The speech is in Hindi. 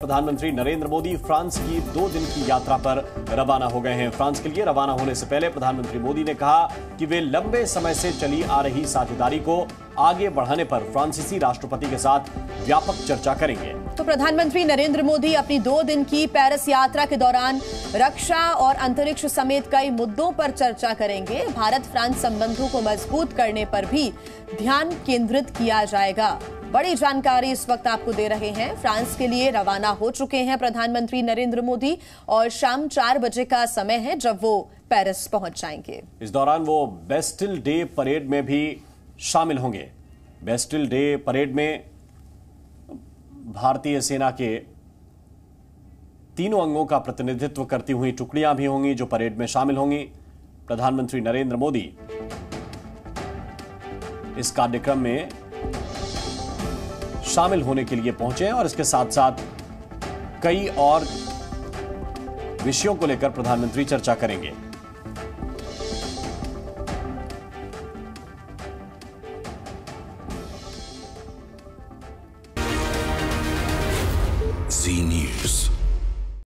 प्रधानमंत्री नरेंद्र मोदी फ्रांस की दो दिन की यात्रा पर रवाना हो गए हैं। फ्रांस के लिए रवाना होने से पहले प्रधानमंत्री मोदी ने कहा कि वे लंबे समय से चली आ रही साझेदारी को आगे बढ़ाने पर फ्रांसीसी राष्ट्रपति के साथ व्यापक चर्चा करेंगे। तो प्रधानमंत्री नरेंद्र मोदी अपनी दो दिन की पेरिस यात्रा के दौरान रक्षा और अंतरिक्ष समेत कई मुद्दों पर चर्चा करेंगे। भारत फ्रांस संबंधों को मज़बूत करने पर भी ध्यान केंद्रित किया जाएगा। बड़ी जानकारी इस वक्त आपको दे रहे हैं। फ्रांस के लिए रवाना हो चुके हैं प्रधानमंत्री नरेंद्र मोदी और शाम चार बजे का समय है जब वो पेरिस पहुँच जाएँगे। इस दौरान वो बेस्टिल डे परेड में भी शामिल होंगे। बेस्टिल डे परेड में भारतीय सेना के तीनों अंगों का प्रतिनिधित्व करती हुई टुकड़ियाँ भी होंगी जो परेड में शामिल होंगी। प्रधानमंत्री नरेंद्र मोदी इस कार्यक्रम में शामिल होने के लिए पहुँचे और इसके साथ साथ कई और विषयों को लेकर प्रधानमंत्री चर्चा करेंगे News.